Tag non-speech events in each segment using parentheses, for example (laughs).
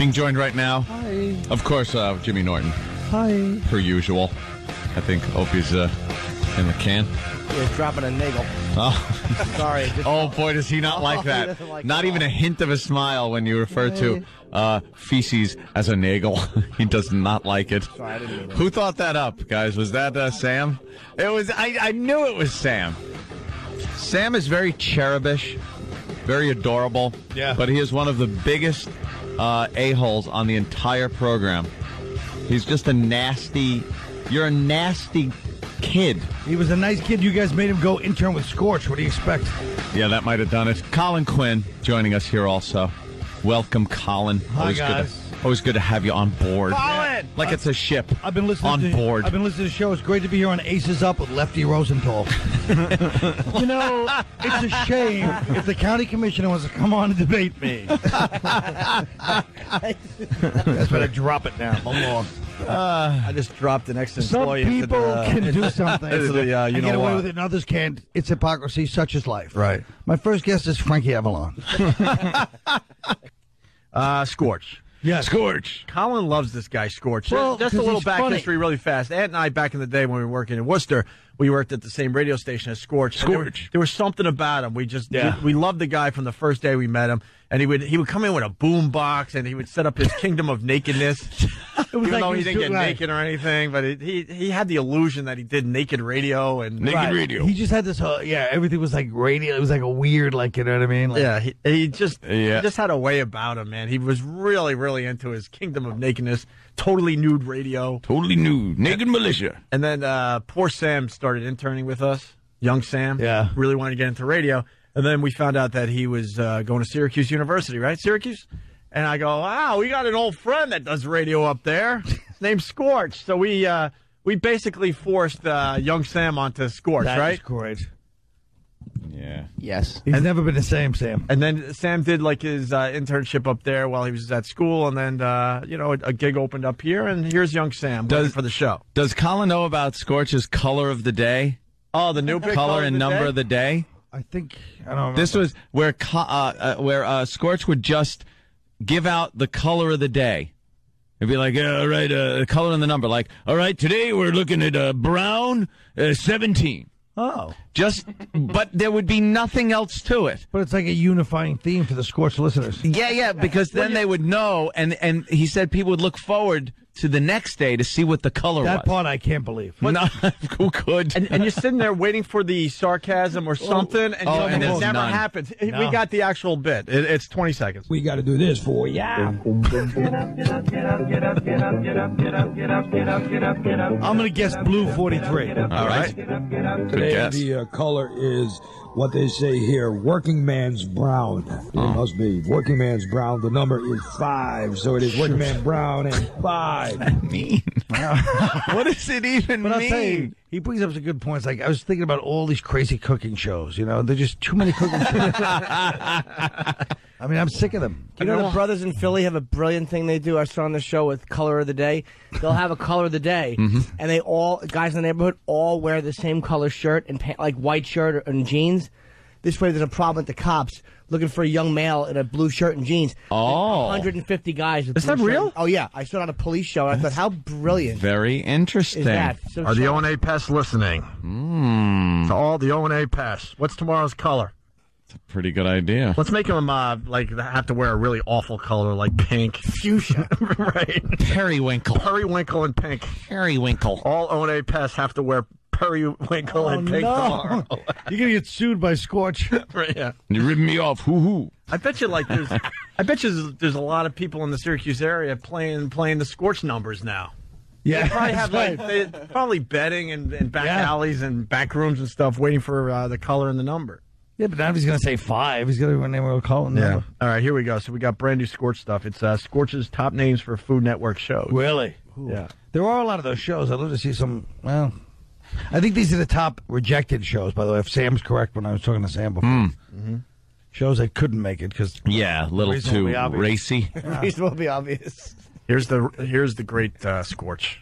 Being joined right now, Hi. of course, uh, Jimmy Norton, Hi. per usual. I think Opie's uh, in the can. He's dropping a nagel. Oh. (laughs) Sorry. Just, oh boy, does he not Oh, like that? doesn't like not it. even a hint of a smile when you refer to uh, feces as a nagel. (laughs) he does not like it. Sorry, I didn't mean. Who thought that up, guys? Was that uh, Sam? It was. I, I knew it was Sam. Sam is very cherubish, very adorable. Yeah. But he is one of the biggest uh, a holes on the entire program. He's just a nasty. You're a nasty kid. He was a nice kid. You guys made him go intern with Scorch. What do you expect? Yeah, that might have done it. Colin Quinn joining us here also. Welcome, Colin. Hi, always guys. Good to, always good to have you on board. Colin! Like it's a ship. I've been listening on to, board. I've been listening to the show. It's great to be here on Aces Up with Lefty Rosenthal. (laughs) you know, it's a shame if the county commissioner wants to come on and debate me. (laughs) That's better drop it now. Hold on. I just dropped an ex Some employee. into people the- can do (laughs) something. into the, uh, you know get away what. with it, and others can't. It's hypocrisy. Such is life. Right. My first guest is Frankie Avalon. Uh, Scorch. Yes. Scorch. Colin loves this guy, Scorch. Well, Just a little back funny. history really fast. Ed and I, back in the day when we were working in Worcester, we worked at the same radio station as Scorch. And There, Scorch. there was something about him. We just, Yeah. we, we loved the guy from the first day we met him. And he would, he would come in with a boom box and he would set up his kingdom of nakedness. (laughs) It was Even like though he was didn't get doing- right. naked or anything, but it, he, he had the illusion that he did naked radio and Naked Right. radio. He just had this. Uh, yeah, everything was like radio. It was like a weird, like you know what I mean? Like, Yeah, he, he just Yeah. he just had a way about him, man. He was really, really into his kingdom of nakedness, totally nude radio. Totally nude, Naked militia. And then uh, poor Sam started interning with us, young Sam. Yeah. really wanted to get into radio. And then we found out that he was uh, going to Syracuse University, right? Syracuse. And I go, wow, we got an old friend that does radio up there, His name's Scorch. So we uh, we basically forced uh, young Sam onto Scorch, That right? great. Yeah. Yes. He's never been the same, Sam. And then Sam did like his uh, internship up there while he was at school, and then uh, you know a, a gig opened up here, and here's young Sam Does- for the show. Does Colin know about Scorch's color of the day? Oh, the new big color and number of the day? I think I don't. This was where uh, uh, where uh, Scorch would just give out the color of the day. It'd be like, uh, all right, uh, color and the number. Like, all right, today we're looking at uh, brown, uh, 17. Oh, Just, but there would be nothing else to it. but it's like a unifying theme for the Scorch listeners. Yeah, yeah, because then they would know, and and he said people would look forward to the next day to see what the color That was. That part I can't believe. No, who could? And, and you're sitting there waiting for the sarcasm or something, and, Oh, you know, and it never none. happens. We got the actual bit. It, it's 20 seconds. We got to do this for ya. I'm gonna guess blue 43. All right. Today the uh, color is what they say here, working man's brown. It mm. must be working man's brown. The number is five, so it is working man brown and five. (laughs) mean? (laughs) what does it even But mean? you, he brings up some good points. Like I was thinking about all these crazy cooking shows. You know, there's just too many cooking (laughs) shows. I mean, I'm sick of them. You know, the brothers in Philly have a brilliant thing they do. I saw on the show with color of the day. They'll have a color of the day, (laughs) and they all guys in the neighborhood all wear the same color shirt and pant, like white shirt and jeans. This way, there's a problem with the cops looking for a young male in a blue shirt and jeans. Oh. 150 guys. With Is blue that shirt- real? Oh yeah, I saw it on a police show. and I thought, how brilliant Very interesting. is that? So Are the show- O and A pests listening? Hmm. To all the O and A pests. What's tomorrow's color? Pretty good idea. Let's make them uh, like have to wear a really awful color like pink, fuchsia? (laughs) right? Periwinkle. Periwinkle and pink. Periwinkle. All O A pests have to wear periwinkle Oh and pink no! tomorrow. (laughs) You're gonna get sued by Scorch. (laughs) Right, yeah. You ripping me off. Hoo hoo. I bet you like there's I bet you there's, there's a lot of people in the Syracuse area playing playing the scorch numbers now. Yeah, They probably have like right. they, probably betting and, and back Yeah. alleys and back rooms and stuff waiting for uh, the color and the number. Yeah, but now he's gonna say five. He's gonna name a call. All right, here we go. So we got brand new Scorch stuff. It's uh, Scorch's top names for Food Network shows. Really? Yeah. There are a lot of those shows. I'd love to see some. Well, I think these are the top rejected shows. By the way, if Sam's correct when I was talking to Sam before, Mm-hmm. shows that couldn't make it because Yeah, a little too will be racy. Reason will be obvious. Here's the here's the great uh, Scorch.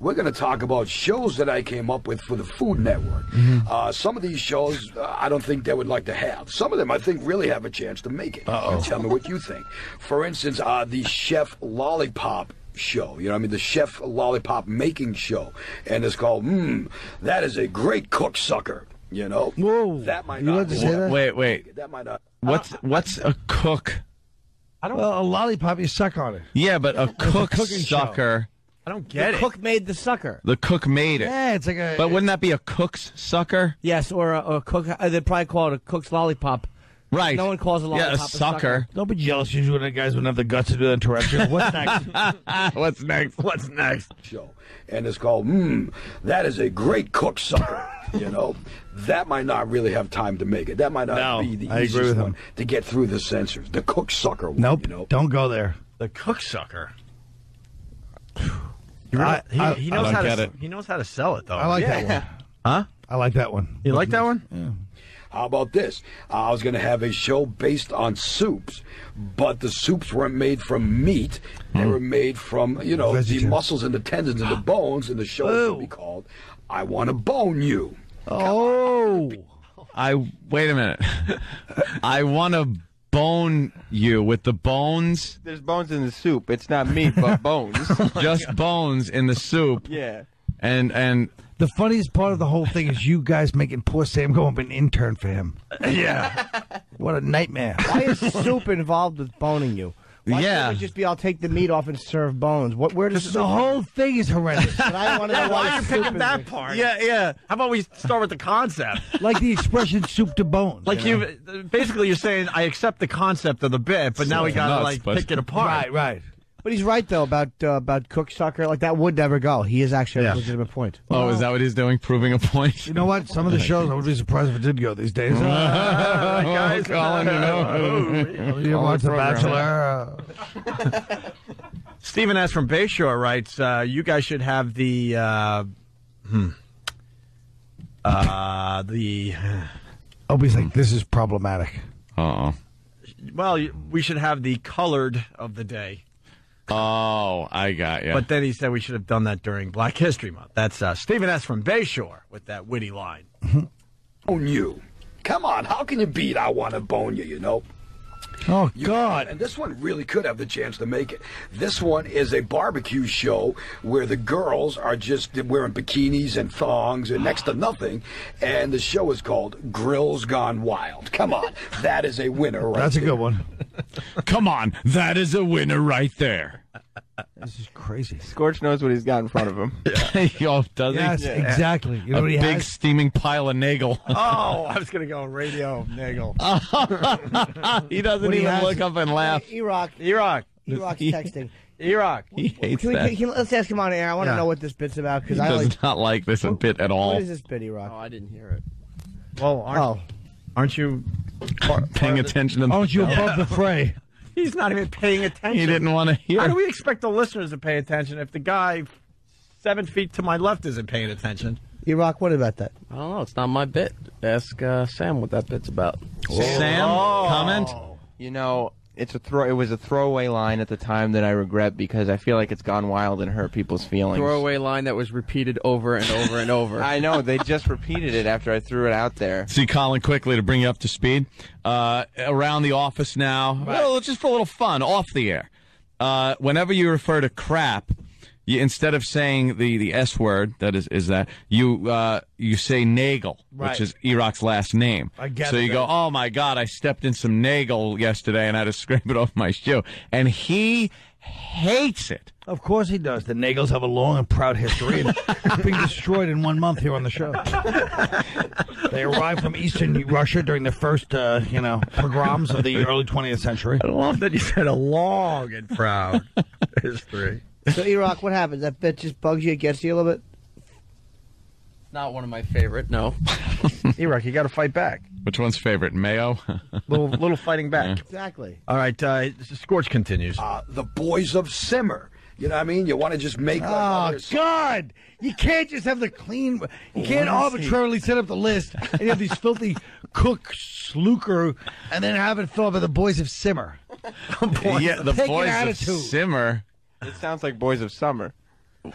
We're going to talk about shows that I came up with for the Food Network. Uh, some of these shows uh, I don't think they would like to have. Some of them I think really have a chance to make it. Uh-oh. Tell me what you think. For instance, uh, the Chef Lollipop show. You know, what I mean, the chef lollipop making show, and it's called "Mmm, that is a great cook sucker." You know, Whoa. that might You not. allowed to say that? Wait, wait. That might not. What's what's a cook? I don't. Well, a lollipop, you suck on it. Yeah, but a cook cooking show. Sucker. I don't get the it. cook made the sucker. The cook made it. Yeah, it's like a. But wouldn't that be a cook's sucker? Yes, or a, a cook. Uh, they'd probably call it a cook's lollipop. Right. No one calls a lollipop a a sucker. sucker. Don't be jealous usually when the guys wouldn't have the guts to do that in terrestrial. What's (laughs) next? What's next? What's next? show, and it's called "Mmm, that is a great cook sucker." you know, that might not really have time to make it. That might not No, be the I agree easiest with one him. to get through the censors. The cook sucker. One, nope. You know, Don't go there. The cook sucker. He, really- I- he, I- he knows don't how to it. he knows how to sell it though. I like that one. (laughs) Huh? I like that one. You like that one? How about this? I was going to have a show based on soups, but the soups weren't made from meat. They Hmm. were made from, you know, the muscles and the tendons and the (gasps) bones, and the show was going to be called I Want to Bone You. Oh. I wait a minute. (laughs) I want to bone you with the bones, There's bones in the soup. It's not meat, but (laughs) bones. just bones in the soup, yeah. and and The funniest part of the whole thing is you guys making poor Sam go up and intern for him. Yeah. What a nightmare. Why is soup involved with boning you? Why Yeah. can't just be, I'll take the meat off and serve bones. What? Where does The whole thing is horrendous. But I want to know (laughs) Why why are you soup picking that part? Yeah, yeah. How about we start with the concept? (laughs) like the expression soup to bones. Like you. know? you, basically, you're saying I accept the concept of the bit, but now we got to nuts, like pick it apart. Right, right. But he's right though about uh, about cook sucker. Like that would never go. He is actually Yeah. a legitimate point. oh, is that what he's doing? Proving a point? You know what? Some of the shows I would be surprised if it did go these days. (laughs) Uh, guys, (laughs) Colin, you know. (laughs) you watch The Bachelor. Stephen S. from Bayshore writes, uh, "You guys should have the uh, hmm, uh, the Opie's like, this is problematic. Uh well, we should have the colored of the day." Oh. I got you. But then he said we should have done that during Black History Month. That's uh, Stephen S. from Bayshore with that witty line. (laughs) Bone you. Come on, how can you beat I Want to Bone You, you know? Oh, You- God. And this one really could have the chance to make it. This one is a barbecue show where the girls are just wearing bikinis and thongs and next to nothing, and the show is called Grills Gone Wild. Come on, that is a winner, right? That's a good one. (laughs) Come on, that is a winner right there. This is crazy. Scorch knows what he's got in front of him. (laughs) oh, (laughs) does Yes, he? exactly. You know A what he big has? steaming pile of nagel. (laughs) Oh, I was going to go radio niggle. he doesn't What he even has- look up and laugh. E-Rock. E-Rock. E-Rock's He- texting. E-Rock. He hates Can we, that. can, let's ask him on air. I want to Yeah. know what this bit's about because He I does like. not like this a bit at all. What is this bit, E-Rock? Oh, I didn't hear it. Well, aren't, Oh, aren't you? Paying attention to Aren't you show. above the fray? He's not even paying attention. He didn't want to hear. How do we expect the listeners to pay attention if the guy seven feet to my left isn't paying attention? E-Rock. What about that? I don't know. It's not my bit. Ask uh, Sam what that bit's about. Sam, comment. You know, it's a throw. It was a throwaway line at the time that I regret because I feel like it's gone wild and hurt people's feelings. throwaway line that was repeated over and over and over. (laughs) I know they just repeated it after I threw it out there. See Colin quickly to bring you up to speed. Uh, around the office now, well, just for a little fun, off the air. Uh, whenever you refer to crap, you, instead of saying the, the S word, that is is that you uh, you say Nagel, Right. which is E-Rock's last name. I gathered so you go, oh my God, I stepped in some Nagel yesterday and I had to (laughs) scrape it off my shoe, and he hates it. Of course he does. The Nagels have a long and proud history and (laughs) being destroyed in one month here on the show. (laughs) they arrived from Eastern Russia during the first, uh, you know, pogroms of the early 20th century. I love that you said a long and proud history. So E-Rock, what happens? That bit just bugs you, it gets you a little bit. Not one of my favorite. No. (laughs) E-Rock, you got to fight back. Which one's favorite, Mayo? (laughs) Little little fighting back. Exactly. All right, uh, Scorch continues. Uh, the Boys of Simmer. You know what I mean? You want to just make Oh, others- God! You can't just have the clean. You can't arbitrarily set up the list and you have these filthy cook, sluker, and then have it filled by the boys of Simmer. (laughs) yeah, the Take an boys of attitude. Simmer. It sounds like Boys of Summer.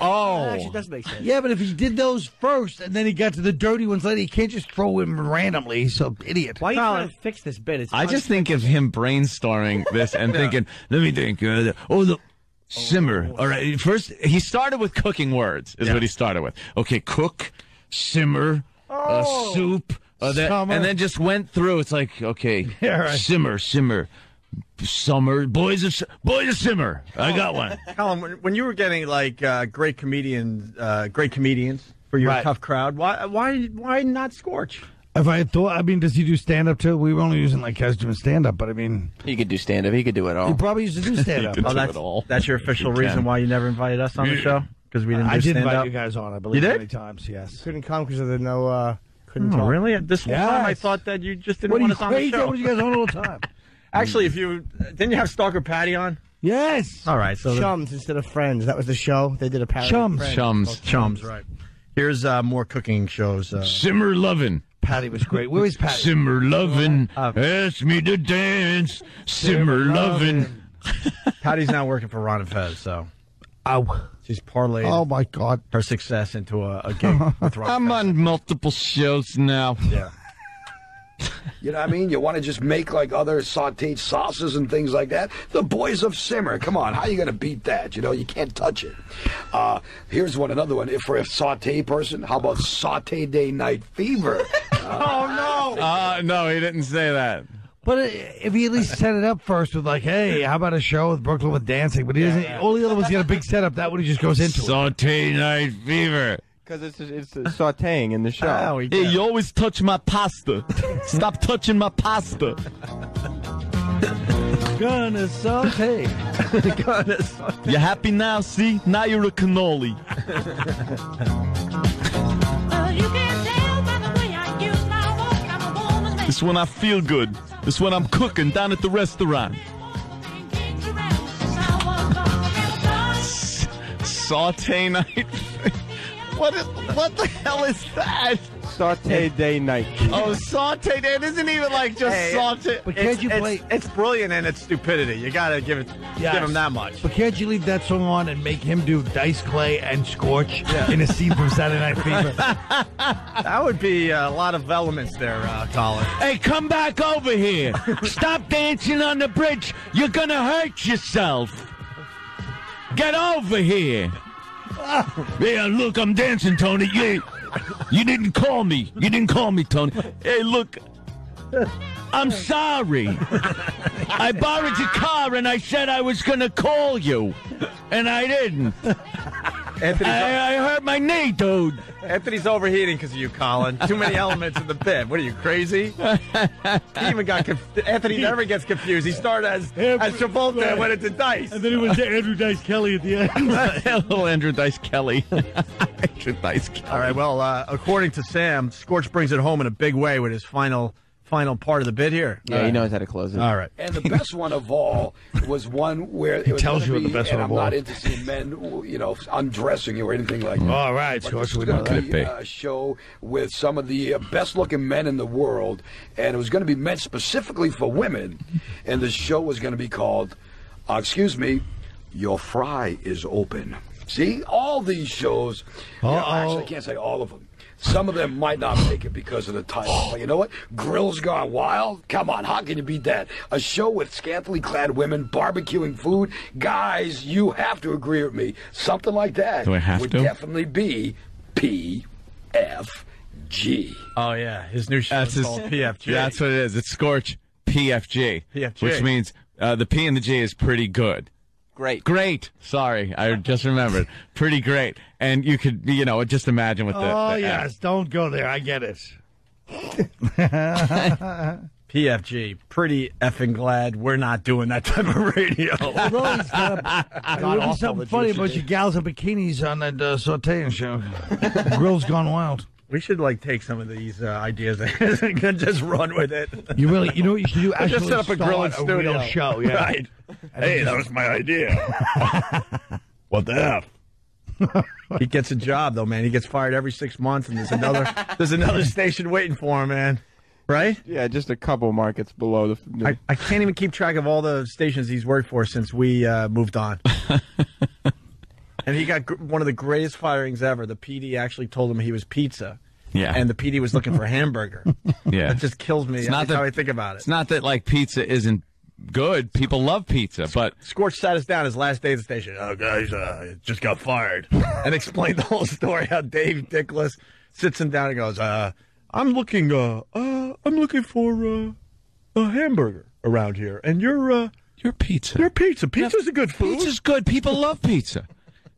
Oh, Actually, it does make sense. Yeah, but if he did those first and then he got to the dirty ones later, he can't just throw him randomly. He's so idiot. Why are you trying to fix this bit? It's I just think of him brainstorming this and (laughs) thinking, let me think. Uh, the- oh, the simmer. All right. First, he started with cooking words, is Yeah. what he started with. Okay, cook, simmer, uh, soup, uh, that- Summer. and then just went through. It's like, okay, (laughs) Yeah, right. simmer, simmer, summer, boys of, boys of simmer. I got one. Colin, when, when you were getting like uh, great comedians, uh, great comedians for your Right. tough crowd, why, why, why not Scorch? If I thought, I mean, does he do stand up too? We were only using like guys doing stand up, but I mean, He could do stand up. He could do it he all. probably used to do (laughs) stand up. Oh, that's all. that's your official reason why you never invited us on the show because we didn't. I do did stand invite up. you guys on, I believe, You did? many times. Yes. couldn't come because of the no. Uh, couldn't Oh, talk. really? This whole time I Yes. thought that you just didn't What are want you us on the crazy? show. What are you guys on all the time? (laughs) Actually, if you didn't you have Stalker Patty on? Yes. All right, so the- Chums instead of friends. That was the show. They did a parody. of Chums. Friends. Chums. chums, right? Here's uh, more cooking shows. Uh, Simmer lovin'. Patty was great. Where is Patty? Simmer lovin'. Uh, Ask me to dance. Simmer lovin'. (laughs) Patty's now working for Ron and Fez, so Ow. she's parlayed Oh my God. her success into a, a gig with (laughs) Ron. I'm and on multiple shows now. Yeah. You know what I mean? You want to just make like other sauteed sauces and things like that? The boys of Simmer. Come on, how are you going to beat that? You know, you can't touch it. Uh, here's one, another one. If for a saute person, how about Saute Day Night Fever? (laughs) Oh no! Uh, no, he didn't say that. But uh, if he at least set it up first with like, hey, how about a show with Brooklyn with dancing? But he doesn't. All the other ones get a big setup. That one he just goes into. it. Saute night fever. Because it's it's sautéing in the show. Oh, we Hey, you always touch my pasta. Stop touching my pasta. Gonna saute. (laughs) Gonna. You happy now? See? Now you're a cannoli. You can tell by the way I use my walk. I'm a woman's man. This when I feel good. This when I'm cooking down at the restaurant. Saute night. (laughs) what? Is, what the hell is that? Sauté day night. Oh, saute. Day. It isn't even like just Hey, saute. But can't It's, you play? it's brilliant and its stupidity. You gotta give it, Yes. give him that much. But can't you leave that song on and make him do Dice Clay and Scorch in a scene from Saturday Night Fever? (laughs) That would be a lot of elements there, uh, Colin. Hey, come back over here. (laughs) Stop dancing on the bridge. You're gonna hurt yourself. Get over here. Ah, yeah, look, I'm dancing, Tony. You, you didn't call me. You didn't call me, Tony. Hey, look. I'm sorry. I borrowed your car and I said I was gonna call you. And I didn't. Anthony's, I, I hurt my knee, dude. Anthony's overheating because of you, Colin. Too many elements in the pit. What are you crazy? he even got conf- Anthony never gets confused. He started as as Travolta and went into Dice. And then it was Andrew Dice Kelly at the end. (laughs) Little Andrew Dice Kelly. (laughs) Andrew Dice Kelly. All right. Well, uh, according to Sam, Scorch brings it home in a big way with his final final part of the bit here. Yeah, he knows how to close it. All right. And the best one of all was one where it was tells you what the be- best and one I'm of all. not into seeing men, you know, undressing you or anything like that. All right, But Scorch, this we was know going to be a show with some of the uh, best-looking men in the world, and it was going to be meant specifically for women. And the show was going to be called, uh, excuse me, Your Fry is Open. See, all these shows, you know, actually, I can't say all of them. Some of them might not make it because of the title. But you know what? Grills Gone Wild? Come on, how can you beat that? A show with scantily clad women barbecuing food? Guys, you have to agree with me. Something like that Do I have would to? definitely be PFG. Oh yeah, his new show That's is his, called PFG. That's what it is. It's Scorch PFG. PFG. Which means uh, the P and the G is pretty good. Great. Great. Sorry, I just remembered. pretty great. And you could, you know, just imagine what the. Oh the- yes, don't go there. I get it. (laughs) PFG. Pretty effing glad we're not doing that type of radio. Although he's got a, there would be something funny about your gals in bikinis on that uh, sauteing show. Grills gone wild. we should like take some of these uh, ideas (laughs) and just run with it. You really, you know what you should do? Actually (laughs) just set up a grill and start studio. real show. Yeah. Right. Hey, that was my idea. what the f? (laughs) he gets a job though, man. He gets fired every six months, and there's another there's another station waiting for him, man. Right? Yeah, just a couple markets below the. the I, I can't even keep track of all the stations he's worked for since we uh, moved on. (laughs) and he got gr- one of the greatest firings ever. The PD actually told him he was pizza. Yeah. And the PD was looking for hamburger. (laughs) Yeah. That just kills me It's every not that- time I think about it. It's not that like pizza isn't good. People love pizza, but Scorch sat us down his last day at the station. Oh, guys, uh, just got fired. (laughs) and explained the whole story how Dave Dickless sits him down and goes, uh, I'm looking, uh, uh, I'm looking for, uh, a hamburger around here. And you're, uh, you're pizza. you're pizza. Pizza's a good food. Pizza's good. People love pizza.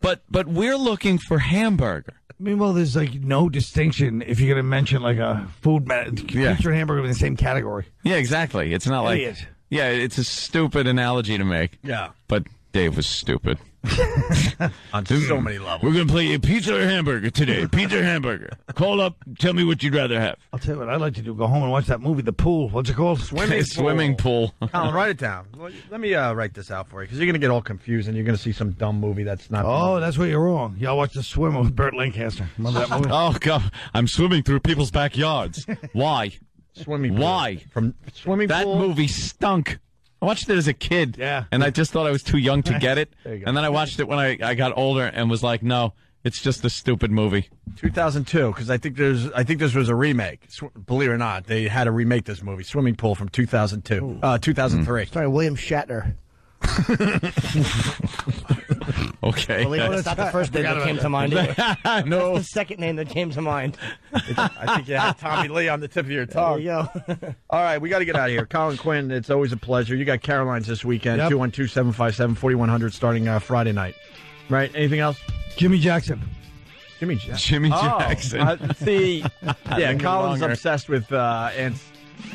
But but we're looking for hamburger. Meanwhile, there's like no distinction if you're going to mention like a food ma- Yeah. pizza and hamburger in the same category. Yeah, exactly. It's not like Idiot. Yeah, it's a stupid analogy to make. Yeah. But Dave was stupid. (laughs) On so many levels. We're gonna play a pizza or hamburger today. Pizza or hamburger. Call up. Tell me what you'd rather have. I'll tell you what I'd like to do: go home and watch that movie, The Pool. What's it called? (laughs) Swimming pool. Swimming pool. Colin, write it down. Let me uh, write this out for you because you're going to get all confused and you're going to see some dumb movie that's not. Oh, that's where you're wrong. Y'all watch The Swimmer with Burt Lancaster. Remember that (laughs) movie? oh god, I'm swimming through people's backyards. Why? Swimming. Pool. Why? From swimming That pool. movie stunk. I watched it as a kid. Yeah. And I just thought I was too young to get it. (laughs) There you. And then I watched it when I, I got older and was like, no, it's just a stupid movie. 2002 because I think there's I think this was a remake. Sw- believe it or not, they had to remake this movie, Swimming Pool from 2002, uh, 2003. Sorry, William Shatner. (laughs) Okay. Believe it, that's not the first name that came to mind. Either. no. the second name that came to mind. I think you had Tommy Lee on the tip of your There tongue. you go. (laughs) All right, we got to get out of here. Colin Quinn, it's always a pleasure. You got Caroline's this weekend, Yep. 212 757 4100 starting uh, Friday night. Right? Anything else? Jimmy Jackson. Jimmy Jackson. Jimmy Jackson. Uh, see, (laughs) yeah, Colin's longer. obsessed with uh, Ant's,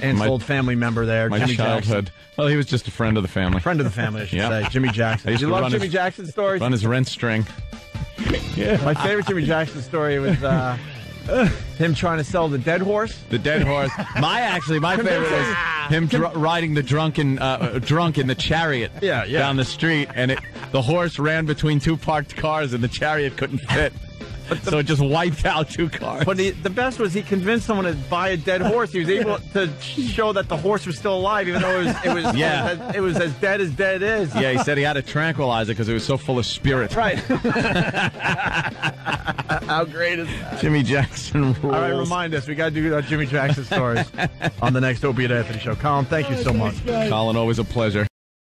Ant's My- old family member there, My Jimmy childhood. Well, he was just a friend of the family. Friend of the family, I should (laughs) Yeah. say. Jimmy Jackson. I used you to love Jimmy his- Jackson stories? Run his rent string. yeah. (laughs) My favorite Jimmy Jackson story was uh, him trying to sell the dead horse. The dead horse. My actually, my favorite was him dr- riding the drunken, uh, drunk in the chariot Yeah, yeah. down the street, and it the horse ran between two parked cars, and the chariot couldn't fit, (laughs) so it just wiped out two cars. But he, the best was he convinced someone to buy a dead horse. He was able to show that the horse was still alive, even though it was it was (laughs) Yeah. it was, as, it was as dead as dead is. yeah, he said he had to tranquilize it because it was so full of spirit. Right. (laughs) How great is that? Jimmy Jackson rules. All right, remind us. We got to do uh, Jimmy Jackson stories on the next Opie and Anthony show. Colin, thank you so much. Colin, always a pleasure.